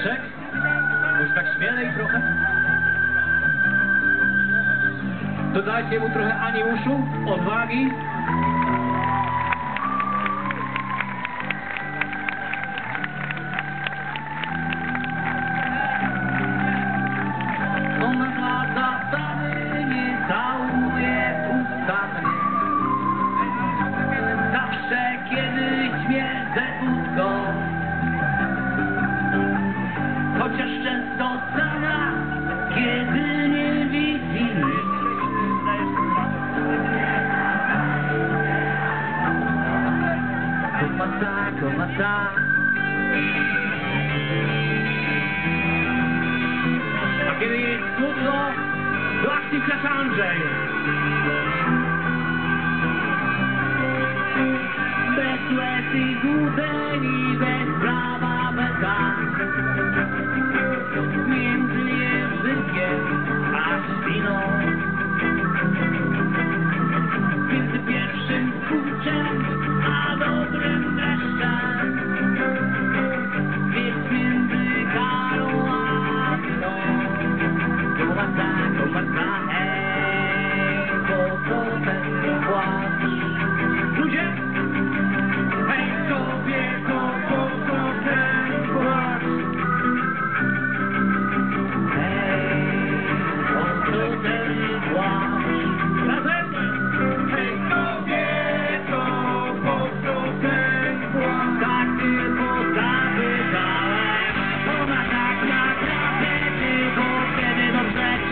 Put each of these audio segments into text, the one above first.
Piotrek? Może tak śmielej trochę? Dodajcie mu trochę animuszu, odwagi. często sama, kiedy nie widzi nic. Komata. A kiedy jest smutno, do akcji wkracza Andrzej. Bez łez i bez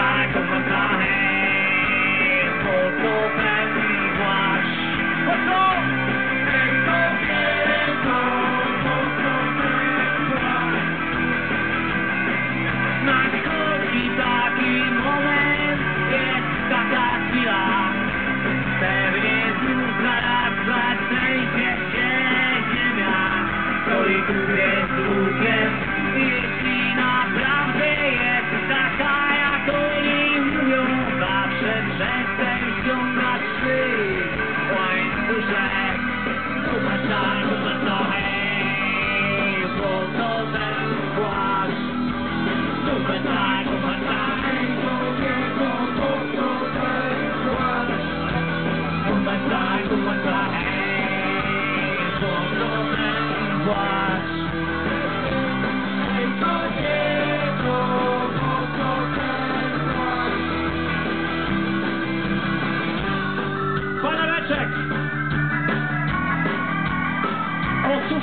sonic of a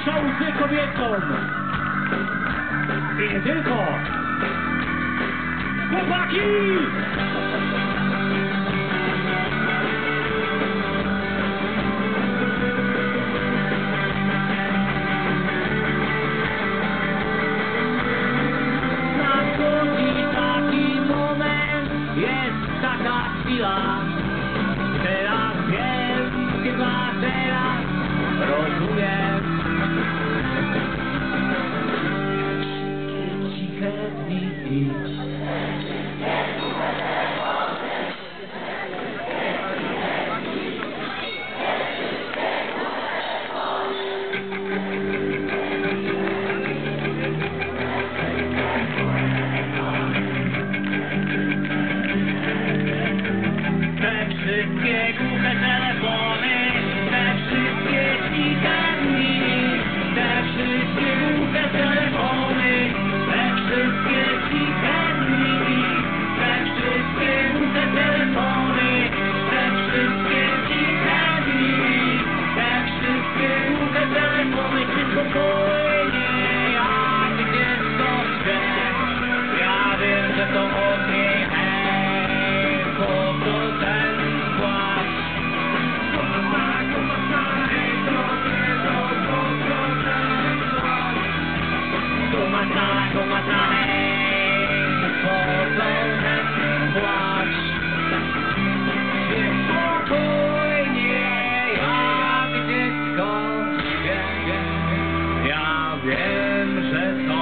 puszcza łzy kobietom. I nie tylko. Chłopaki! Nadchodzi taki moment, jest taka chwila. go. success